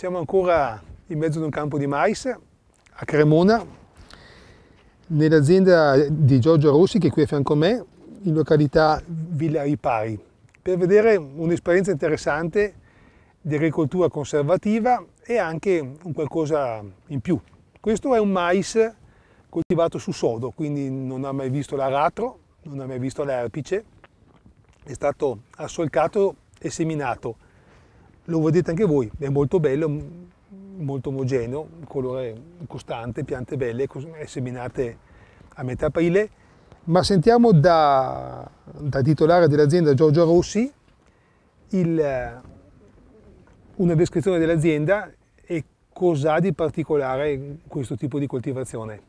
siamo ancora in mezzo ad un campo di mais a Cremona, nell'azienda di Giorgio Rossi che è qui a fianco a me, in località Villa Ripari, per vedere un'esperienza interessante di agricoltura conservativa e anche un qualcosa in più. Questo è un mais coltivato su sodo, quindi non ha mai visto l'aratro, non ha mai visto l'erpice, è stato assolcato e seminato. Lo vedete anche voi, è molto bello, molto omogeneo, colore costante, piante belle, seminate a metà aprile. Ma sentiamo da, da titolare dell'azienda Giorgio Rossi il, una descrizione dell'azienda e cosa di particolare questo tipo di coltivazione.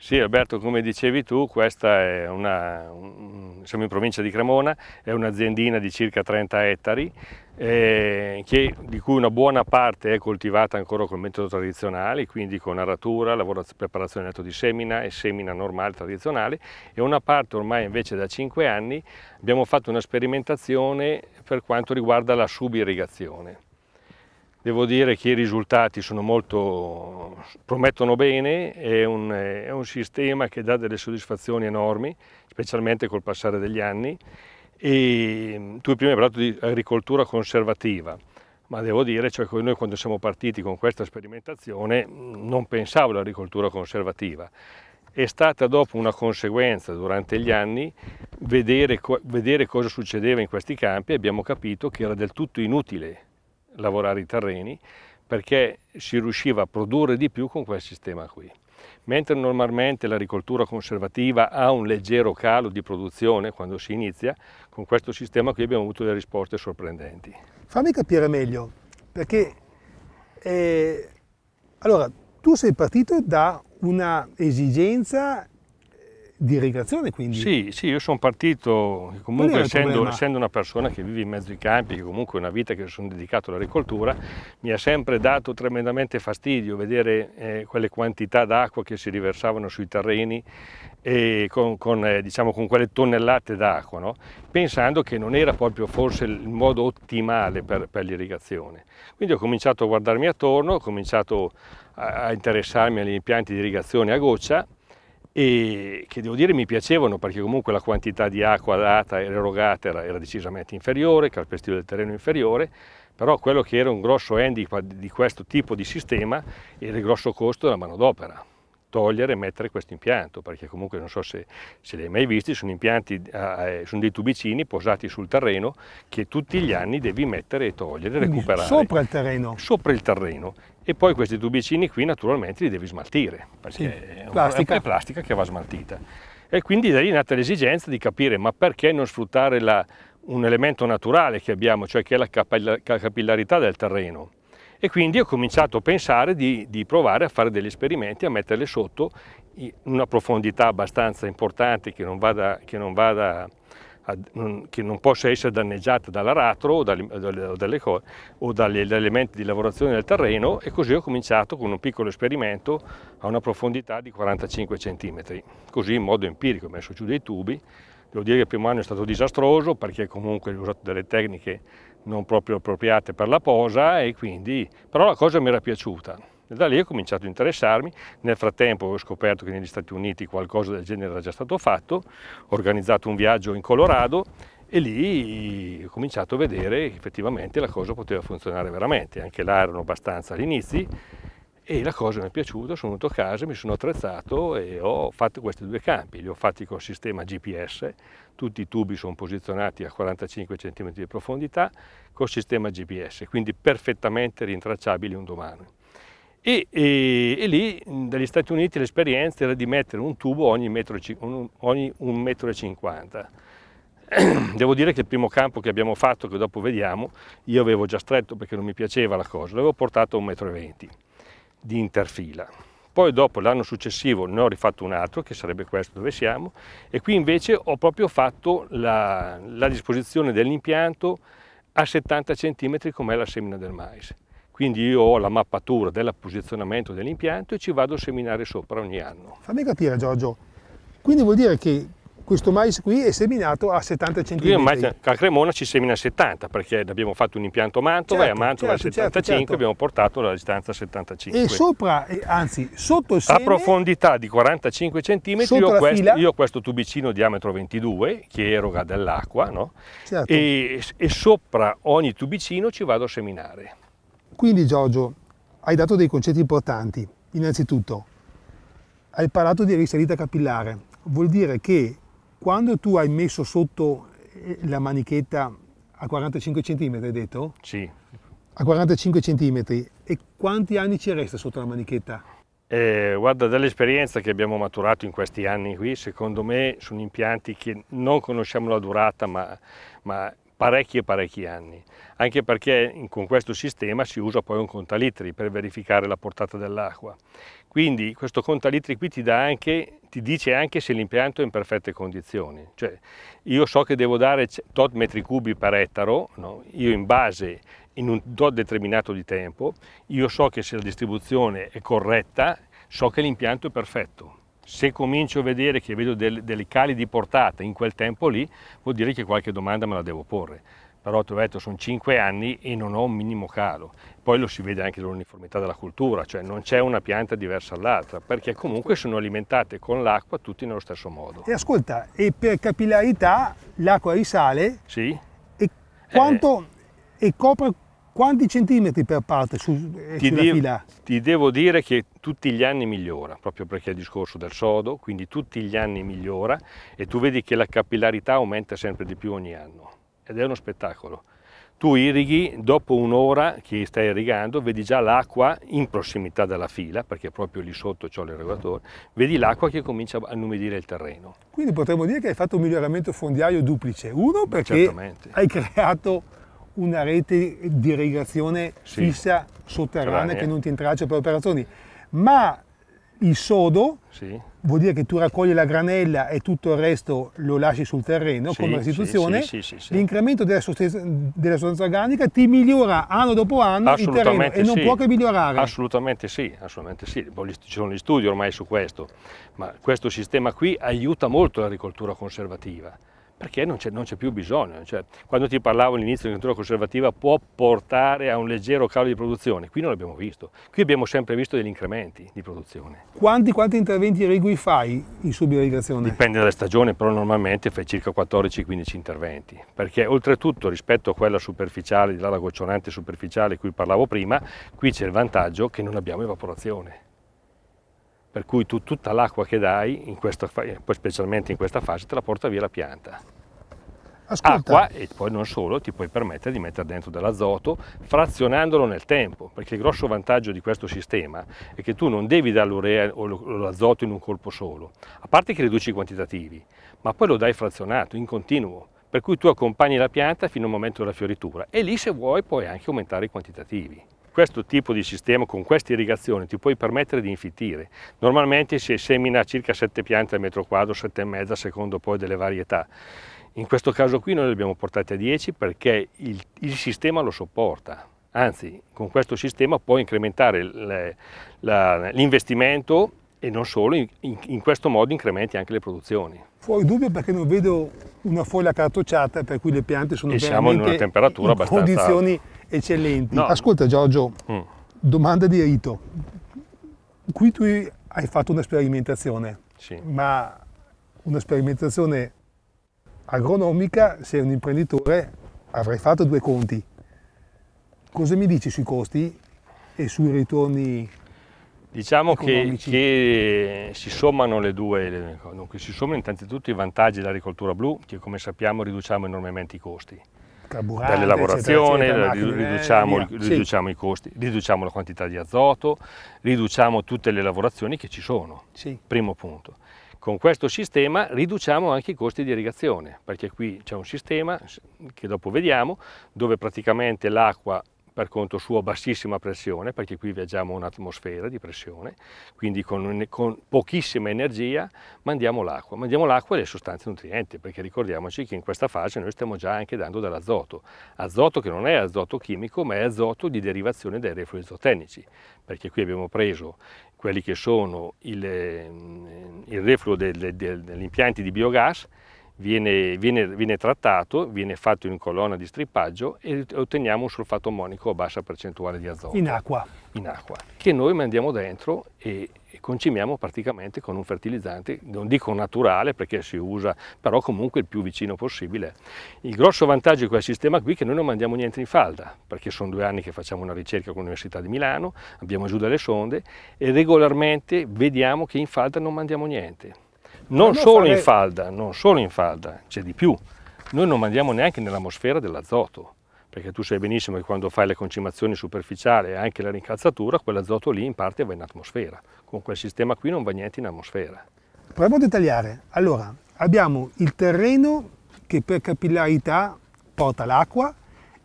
Sì Alberto, come dicevi tu, questa è una, un, siamo in provincia di Cremona, è un'aziendina di circa 30 ettari, eh, che, di cui una buona parte è coltivata ancora col metodo tradizionale, quindi con aratura, preparazione netto di semina e semina normale tradizionale, e una parte ormai invece da 5 anni abbiamo fatto una sperimentazione per quanto riguarda la subirrigazione. Devo dire che i risultati molto, promettono bene, è un, è un, sistema che dà delle soddisfazioni enormi, specialmente col passare degli anni. E tu prima hai parlato di agricoltura conservativa, ma devo dire cioè, che noi quando siamo partiti con questa sperimentazione non pensavo all'agricoltura conservativa. È stata dopo una conseguenza durante gli anni vedere, vedere cosa succedeva in questi campi e abbiamo capito che era del tutto inutile lavorare i terreni perché si riusciva a produrre di più con quel sistema qui. Mentre normalmente l'agricoltura conservativa ha un leggero calo di produzione quando si inizia, con questo sistema qui abbiamo avuto delle risposte sorprendenti. Fammi capire meglio, perché eh, allora, tu sei partito da una esigenza di irrigazione quindi? Sì, sì io sono partito, comunque essendo, essendo, una persona che vive in mezzo ai campi, che comunque è una vita che sono dedicato all'agricoltura, mi ha sempre dato tremendamente fastidio vedere eh, quelle quantità d'acqua che si riversavano sui terreni e con, con, eh, diciamo, con quelle tonnellate d'acqua, no? pensando che non era proprio forse il modo ottimale per, per l'irrigazione. Quindi ho cominciato a guardarmi attorno, ho cominciato a, a interessarmi agli impianti di irrigazione a goccia e che devo dire mi piacevano perché comunque la quantità di acqua data e erogata era, era decisamente inferiore, il calpestio del terreno inferiore, però quello che era un grosso handicap di questo tipo di sistema era il grosso costo della manodopera togliere e mettere questo impianto, perché comunque non so se, se li hai mai visti, sono impianti, eh, sono dei tubicini posati sul terreno che tutti gli anni devi mettere e togliere, Quindi recuperare. Sopra il terreno? Sopra il terreno. E poi questi tubicini qui naturalmente li devi smaltire, perché sì, è, plastica. è plastica che va smaltita. E quindi da lì è nata l'esigenza di capire ma perché non sfruttare la, un elemento naturale che abbiamo, cioè che è la capillarità del terreno e quindi ho cominciato a pensare di, di, provare a fare degli esperimenti, a metterle sotto in una profondità abbastanza importante che non, vada, che non, vada che non possa essere danneggiata dall'aratro o, dalle, o, dagli elementi di lavorazione del terreno e così ho cominciato con un piccolo esperimento a una profondità di 45 cm, così in modo empirico ho messo giù dei tubi, devo dire che il primo anno è stato disastroso perché comunque ho usato delle tecniche non proprio appropriate per la posa e quindi, però la cosa mi era piaciuta. Da lì ho cominciato a interessarmi, nel frattempo ho scoperto che negli Stati Uniti qualcosa del genere era già stato fatto, ho organizzato un viaggio in Colorado e lì ho cominciato a vedere che effettivamente la cosa poteva funzionare veramente, anche là erano abbastanza agli inizi e la cosa mi è piaciuta, sono venuto a casa, mi sono attrezzato e ho fatto questi due campi, li ho fatti con sistema GPS, tutti i tubi sono posizionati a 45 cm di profondità col sistema GPS, quindi perfettamente rintracciabili un domani. E, e, e, lì dagli Stati Uniti l'esperienza era di mettere un tubo ogni 1,50 m. Devo dire che il primo campo che abbiamo fatto, che dopo vediamo, io avevo già stretto perché non mi piaceva la cosa, l'avevo portato a 1,20 m di interfila. Poi dopo l'anno successivo ne ho rifatto un altro, che sarebbe questo dove siamo, e qui invece ho proprio fatto la, la disposizione dell'impianto a 70 cm come è la semina del mais. Quindi io ho la mappatura del posizionamento dell'impianto e ci vado a seminare sopra ogni anno. Fammi capire Giorgio, quindi vuol dire che questo mais qui è seminato a 70 cm. Qui a Cremona ci semina a 70 perché abbiamo fatto un impianto a Mantova certo, e a Mantova certo, a 75 certo, certo. abbiamo portato la distanza a 75. E sopra, anzi sotto il seme... A profondità di 45 cm io, io, ho questo tubicino diametro 22 che eroga dell'acqua no? certo. e, e sopra ogni tubicino ci vado a seminare. Quindi Giorgio, hai dato dei concetti importanti. Innanzitutto, hai parlato di risalita capillare. Vuol dire che quando tu hai messo sotto eh, la manichetta a 45 cm, hai detto? Sì. A 45 cm. E quanti anni ci resta sotto la manichetta? Eh, guarda, dall'esperienza che abbiamo maturato in questi anni qui, secondo me sono impianti che non conosciamo la durata, ma, ma parecchi e parecchi anni, anche perché con questo sistema si usa poi un contalitri per verificare la portata dell'acqua. Quindi questo contalitri qui ti, anche, ti, dice anche se l'impianto è in perfette condizioni. Cioè, io so che devo dare tot metri cubi per ettaro, no? io in base in un tot determinato di tempo, io so che se la distribuzione è corretta, so che l'impianto è perfetto. Se comincio a vedere che vedo delle, delle cali di portata in quel tempo lì, vuol dire che qualche domanda me la devo porre però ti ho detto sono 5 anni e non ho un minimo calo. Poi lo si vede anche dall'uniformità della cultura, cioè non c'è una pianta diversa dall'altra, perché comunque sono alimentate con l'acqua tutti nello stesso modo. E ascolta, e per capillarità l'acqua risale? Sì. E, quanto, eh. e copre quanti centimetri per parte su, eh, ti sulla fila? Ti devo dire che tutti gli anni migliora, proprio perché è il discorso del sodo, quindi tutti gli anni migliora e tu vedi che la capillarità aumenta sempre di più ogni anno ed è uno spettacolo. Tu irrighi, dopo un'ora che stai irrigando, vedi già l'acqua in prossimità della fila, perché proprio lì sotto c'ho l'irrigatore, vedi l'acqua che comincia a numidire il terreno. Quindi potremmo dire che hai fatto un miglioramento fondiario duplice. Uno perché Certamente. hai creato una rete di irrigazione sì. fissa sotterranea che non ti intraccia per operazioni, ma il sodo sì. vuol dire che tu raccogli la granella e tutto il resto lo lasci sul terreno sì, come restituzione, sì, l'incremento della, della, sostanza organica ti migliora anno dopo anno il terreno e non può che migliorare. Assolutamente sì, assolutamente sì, ci sono gli studi ormai su questo, ma questo sistema qui aiuta molto l'agricoltura conservativa perché non c'è, più bisogno. Cioè, quando ti parlavo all'inizio di agricoltura conservativa può portare a un leggero calo di produzione, qui non l'abbiamo visto, qui abbiamo sempre visto degli incrementi di produzione. Quanti, quanti interventi irrigui fai in subirrigazione? Dipende dalle stagioni, però normalmente fai circa 14-15 interventi, perché oltretutto rispetto a quella superficiale, la goccionante superficiale di cui parlavo prima, qui c'è il vantaggio che non abbiamo evaporazione per cui tu tutta l'acqua che dai, in questa, poi specialmente in questa fase, te la porta via la pianta. Ascolta. Acqua e poi non solo, ti puoi permettere di mettere dentro dell'azoto frazionandolo nel tempo, perché il grosso vantaggio di questo sistema è che tu non devi dare l'urea o l'azoto in un colpo solo, a parte che riduci i quantitativi, ma poi lo dai frazionato, in continuo, per cui tu accompagni la pianta fino al momento della fioritura e lì se vuoi puoi anche aumentare i quantitativi questo tipo di sistema, con queste irrigazioni, ti puoi permettere di infittire. Normalmente si semina circa 7 piante al metro quadro, 7,5 a secondo poi delle varietà. In questo caso qui noi le abbiamo portate a 10 perché il, il sistema lo sopporta. Anzi, con questo sistema puoi incrementare l'investimento e non solo, in, in, questo modo incrementi anche le produzioni. Fuori dubbio perché non vedo una foglia cartocciata per cui le piante sono e siamo in una temperatura in abbastanza... condizioni eccellenti. No. Ascolta Giorgio, mm. domanda di rito. Qui tu hai fatto una sperimentazione, sì. ma una sperimentazione agronomica, sei un imprenditore, avrai fatto due conti. Cosa mi dici sui costi e sui ritorni Diciamo che, che, si sommano le due, dunque si sommano innanzitutto i vantaggi dell'agricoltura blu, che come sappiamo riduciamo enormemente i costi delle lavorazioni, riduciamo, riduciamo i costi, riduciamo la quantità di azoto, riduciamo tutte le lavorazioni che ci sono, sì. primo punto. Con questo sistema riduciamo anche i costi di irrigazione, perché qui c'è un sistema che dopo vediamo, dove praticamente l'acqua per conto suo a bassissima pressione, perché qui viaggiamo un'atmosfera di pressione, quindi con, con pochissima energia mandiamo l'acqua. Mandiamo l'acqua e le sostanze nutrienti, perché ricordiamoci che in questa fase noi stiamo già anche dando dell'azoto. Azoto che non è azoto chimico, ma è azoto di derivazione dai reflui isotecnici, perché qui abbiamo preso quelli che sono il, il refluo degli impianti di biogas viene, viene, viene, trattato, viene fatto in colonna di strippaggio e otteniamo un sulfato ammonico a bassa percentuale di azoto. In acqua. In acqua, che noi mandiamo dentro e, e concimiamo praticamente con un fertilizzante, non dico naturale perché si usa, però comunque il più vicino possibile. Il grosso vantaggio di quel sistema qui è che noi non mandiamo niente in falda, perché sono due anni che facciamo una ricerca con l'Università di Milano, abbiamo giù delle sonde e regolarmente vediamo che in falda non mandiamo niente non solo fare... in falda, non solo in falda, c'è di più. Noi non mandiamo neanche nell'atmosfera dell'azoto, perché tu sai benissimo che quando fai le concimazioni superficiali e anche la rincalzatura, quell'azoto lì in parte va in atmosfera. Con quel sistema qui non va niente in atmosfera. Proviamo a dettagliare. Allora, abbiamo il terreno che per capillarità porta l'acqua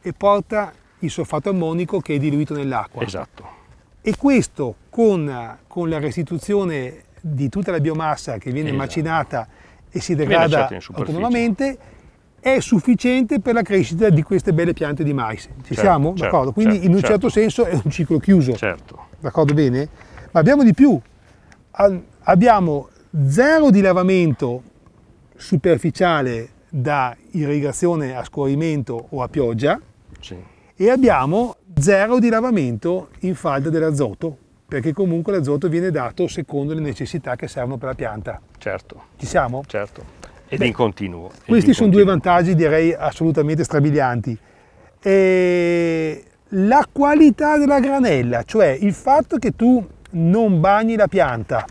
e porta il solfato ammonico che è diluito nell'acqua. Esatto. E questo con, con la restituzione di tutta la biomassa che viene esatto. macinata e si degrada autonomamente è sufficiente per la crescita di queste belle piante di mais. Ci certo, siamo? Certo, D'accordo? Quindi certo, in un certo, certo senso è un ciclo chiuso. Certo. D'accordo bene? Ma abbiamo di più. Abbiamo zero di lavamento superficiale da irrigazione a scorrimento o a pioggia sì. e abbiamo zero di lavamento in falda dell'azoto perché comunque l'azoto viene dato secondo le necessità che servono per la pianta. Certo. Ci siamo? Certo. Ed Beh, in continuo. Ed questi in sono continuo. due vantaggi direi assolutamente strabilianti. E la qualità della granella, cioè il fatto che tu non bagni la pianta,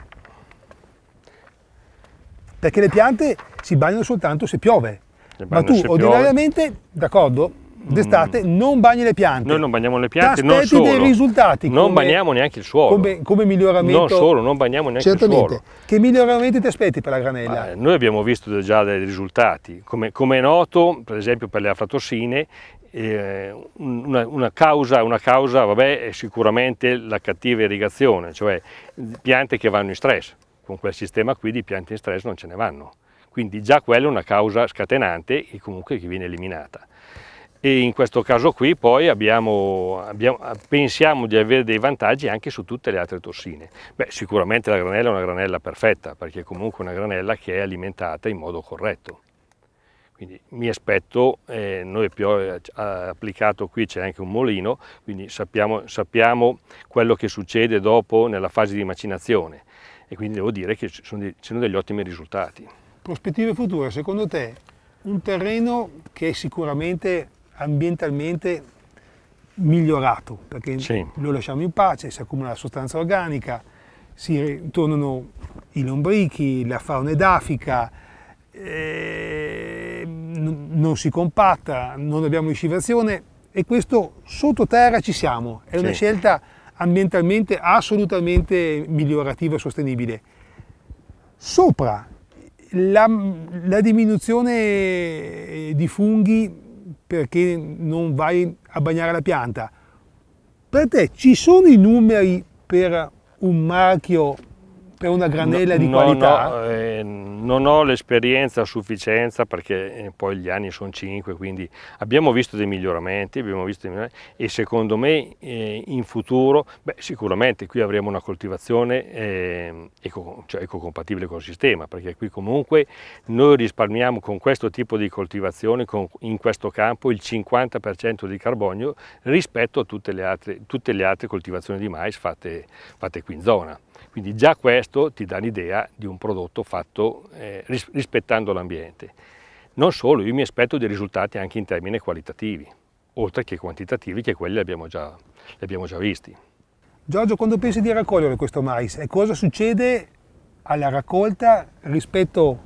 perché le piante si bagnano soltanto se piove, ma tu ordinariamente, d'accordo, d'estate mm. non bagni le piante. Noi non bagniamo le piante, non solo. dei risultati. Non come, bagniamo neanche il suolo. Come, come, miglioramento. Non solo, non bagniamo neanche certamente. il suolo. Che miglioramenti ti aspetti per la granella? Eh, noi abbiamo visto già dei risultati. Come, come, è noto, per esempio per le aflatossine, eh, una, una, causa, una causa vabbè, è sicuramente la cattiva irrigazione, cioè piante che vanno in stress. Con quel sistema qui di piante in stress non ce ne vanno. Quindi già quella è una causa scatenante e comunque che viene eliminata e in questo caso qui poi abbiamo, abbiamo, pensiamo di avere dei vantaggi anche su tutte le altre tossine. Beh, sicuramente la granella è una granella perfetta perché è comunque una granella che è alimentata in modo corretto. Quindi mi aspetto, eh, noi più eh, applicato qui c'è anche un molino, quindi sappiamo, sappiamo, quello che succede dopo nella fase di macinazione e quindi devo dire che ci sono, sono degli ottimi risultati. Prospettive future, secondo te un terreno che sicuramente ambientalmente migliorato, perché sì. lo lasciamo in pace, si accumula la sostanza organica, si tornano i lombrichi, la fauna edafica, eh, non si compatta, non abbiamo iscivazione e questo sottoterra ci siamo, è sì. una scelta ambientalmente assolutamente migliorativa e sostenibile. Sopra la, la diminuzione di funghi perché non vai a bagnare la pianta. Per te ci sono i numeri per un marchio per una granella no, di qualità? No, eh, non ho l'esperienza a sufficienza perché eh, poi gli anni sono 5, quindi abbiamo visto dei miglioramenti, abbiamo visto dei miglioramenti e secondo me eh, in futuro, beh, sicuramente qui avremo una coltivazione eh, eco, cioè ecocompatibile col sistema, perché qui comunque noi risparmiamo con questo tipo di coltivazione, con, in questo campo, il 50% di carbonio rispetto a tutte le altre, tutte le altre coltivazioni di mais fatte, fatte qui in zona. Quindi già questo ti dà l'idea di un prodotto fatto eh, rispettando l'ambiente. Non solo, io mi aspetto dei risultati anche in termini qualitativi, oltre che quantitativi, che quelli li abbiamo già, li abbiamo già visti. Giorgio, quando pensi di raccogliere questo mais, e cosa succede alla raccolta rispetto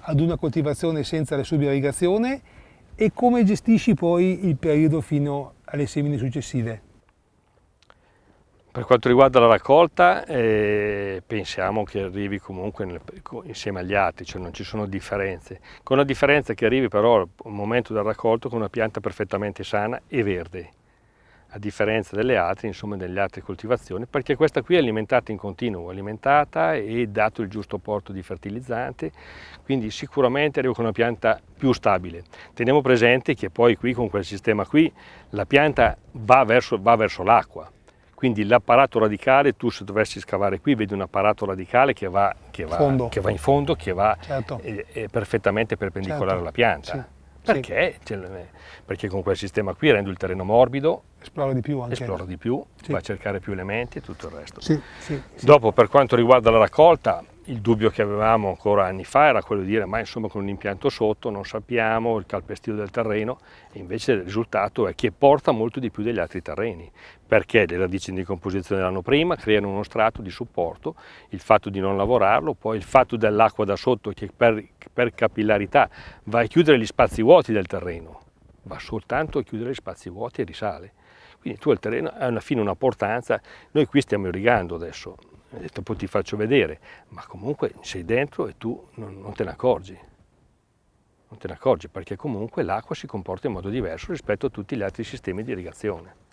ad una coltivazione senza la subirrigazione e come gestisci poi il periodo fino alle semine successive? Per quanto riguarda la raccolta eh, pensiamo che arrivi comunque nel, insieme agli altri, cioè non ci sono differenze, con la differenza che arrivi però al momento del raccolto con una pianta perfettamente sana e verde, a differenza delle altre, insomma delle altre coltivazioni, perché questa qui è alimentata in continuo, alimentata e dato il giusto porto di fertilizzante, quindi sicuramente arrivo con una pianta più stabile. Teniamo presente che poi qui con quel sistema qui la pianta va verso, verso l'acqua, quindi l'apparato radicale, tu se dovessi scavare qui vedi un apparato radicale che va, che va, che va in fondo, che va certo. è, è perfettamente perpendicolare certo. alla pianta. Sì. Perché? Sì. Perché con quel sistema qui rendo il terreno morbido, esplora di più, anche. esplora di più sì. va a cercare più elementi e tutto il resto. Dopo per quanto riguarda la raccolta, il dubbio che avevamo ancora anni fa era quello di dire ma insomma con un impianto sotto non sappiamo il calpestio del terreno e invece il risultato è che porta molto di più degli altri terreni perché le radici in decomposizione dell'anno prima creano uno strato di supporto, il fatto di non lavorarlo, poi il fatto dell'acqua da sotto che per, per capillarità va a chiudere gli spazi vuoti del terreno, va soltanto a chiudere gli spazi vuoti e risale. Quindi tu il terreno hai alla fine una portanza, noi qui stiamo irrigando adesso, poi ti faccio vedere, ma comunque sei dentro e tu non, non te ne accorgi. Non te ne accorgi perché comunque l'acqua si comporta in modo diverso rispetto a tutti gli altri sistemi di irrigazione.